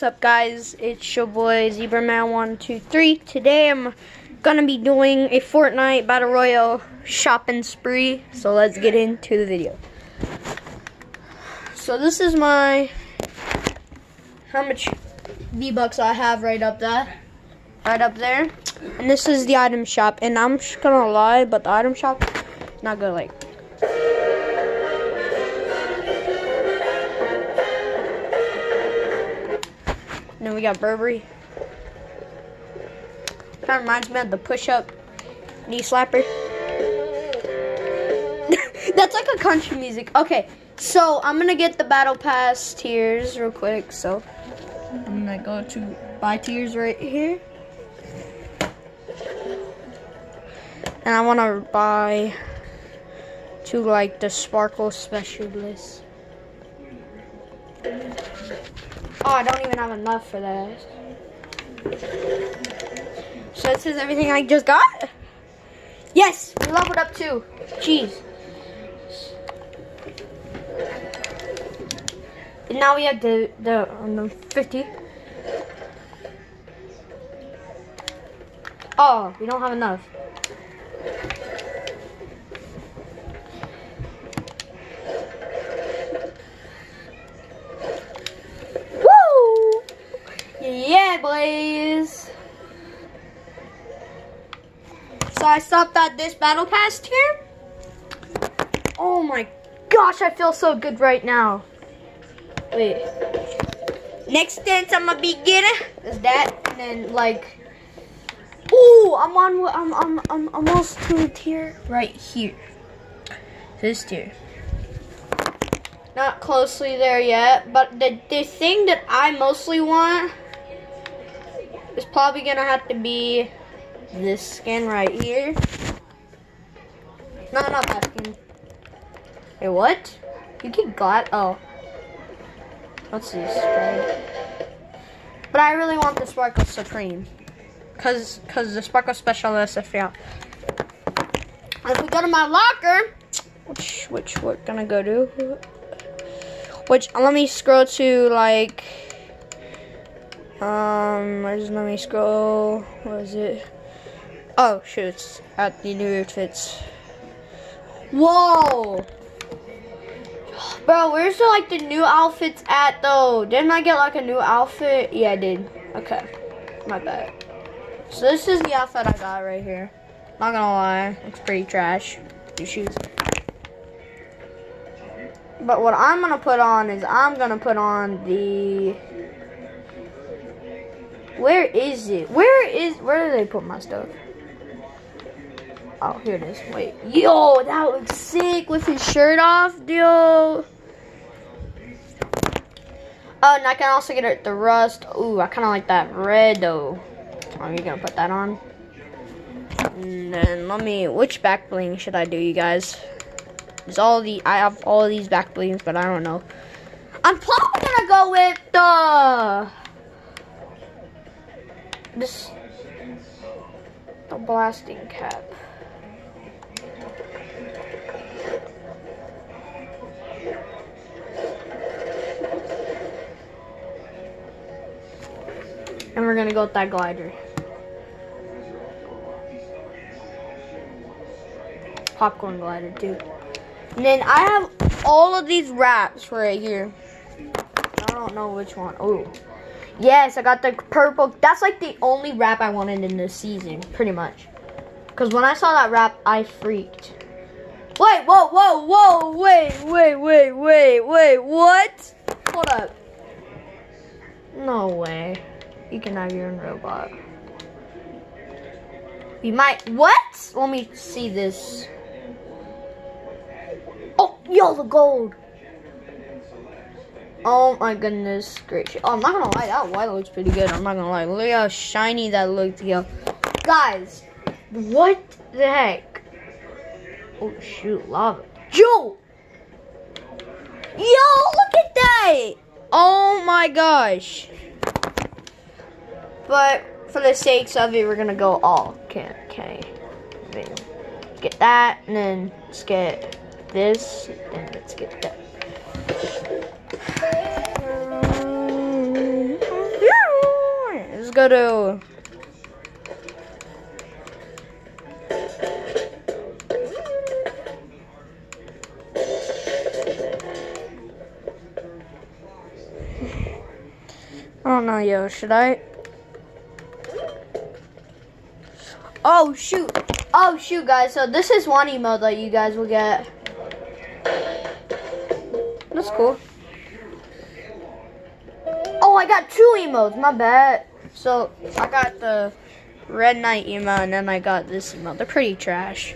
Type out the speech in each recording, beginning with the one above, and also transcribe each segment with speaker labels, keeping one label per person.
Speaker 1: What's up guys? It's your boy Zebraman123. Today I'm gonna be doing a Fortnite Battle Royale shopping spree. So let's get into the video. So this is my how much V-Bucks I have right up there. Right up there. And this is the item shop. And I'm just gonna lie, but the item shop not good like we got Burberry. Kind of reminds me of the push-up knee slapper. That's like a country music. Okay, so I'm gonna get the battle pass tiers real quick. So I'm gonna go to buy tiers right here. And I wanna buy to like the sparkle special specialist. Oh, I don't even have enough for that. So this is everything I just got? Yes, we leveled up too. Jeez. And now we have the, the, um, the 50. Oh, we don't have enough. Boys. So I stopped at this battle pass here. Oh my gosh, I feel so good right now. Wait. Next dance I'm gonna be getting is that, and then like, ooh, I'm on, I'm, I'm, I'm almost to a tier right here. This tier. Not closely there yet, but the the thing that I mostly want is probably gonna have to be this skin right here. No, not that skin. Wait, what? You get glad? Oh. What's this? But I really want the Sparkle Supreme. Cause, cause the Sparkle Specialist, I forgot. If we go to my locker, which, which we're gonna go to, which, let me scroll to, like, um, just let me scroll, what is it? Oh, shoot, it's at the new outfits. Whoa! Bro, where's the like the new outfits at though? Didn't I get like a new outfit? Yeah, I did. Okay. My bad. So this is the outfit I got right here. Not gonna lie, it's pretty trash. These shoes. But what I'm gonna put on is I'm gonna put on the Where is it? Where is where did they put my stuff? Oh, here it is. Wait. Yo, that looks sick with his shirt off, yo. Oh, and I can also get it the rust. Ooh, I kind of like that red, though. Are you going to put that on? And then let me, which back bling should I do, you guys? Is all the, I have all these back blings, but I don't know. I'm probably going to go with the, this, the blasting cap. And we're gonna go with that glider. Popcorn glider too. And then I have all of these wraps right here. I don't know which one. Oh. Yes, I got the purple. That's like the only wrap I wanted in this season, pretty much. Because when I saw that wrap, I freaked. Wait, whoa, whoa, whoa, wait, wait, wait, wait, wait, what? Hold up. No way. You can have your own robot. You might, what? Let me see this. Oh, yo, the gold. Oh my goodness gracious. Oh, I'm not gonna lie, that white looks pretty good. I'm not gonna lie. Look how shiny that looked, yo. Guys, what the heck? Oh shoot, lava. Yo! Yo, look at that! Oh my gosh. But for the sakes of it, we're gonna go all. Okay, okay. Get that, and then let's get this, and let's get that. Let's go to. I don't know, yo. Should I? Oh shoot! Oh shoot, guys. So this is one emote that you guys will get. That's cool. I got two emotes. My bad. So I got the red knight emote, and then I got this emote. They're pretty trash.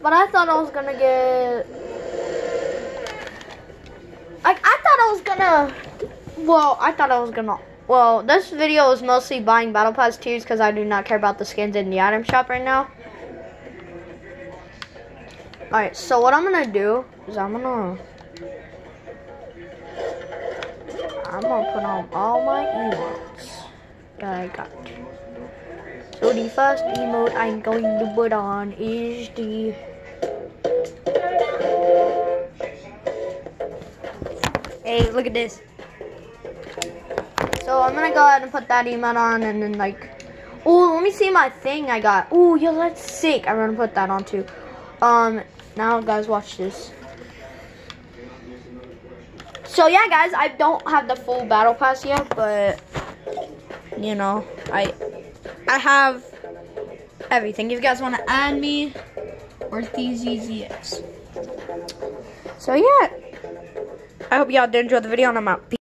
Speaker 1: But I thought I was gonna get. I I thought I was gonna. Well, I thought I was gonna. Well, this video is mostly buying Battle Pass 2s because I do not care about the skins in the item shop right now. Alright, so what I'm gonna do is I'm gonna I'm gonna put on all my emotes that I got. So the first emote I'm going to put on is the Hey, look at this. So I'm gonna go ahead and put that emote on and then like Oh, let me see my thing I got. Oh, yo, that's sick. I'm gonna put that on too. Um, now guys, watch this. So yeah, guys, I don't have the full battle pass yet, but you know, I I have everything. If you guys want to add me, or TZZX. So yeah, I hope y'all did enjoy the video, and I'm out.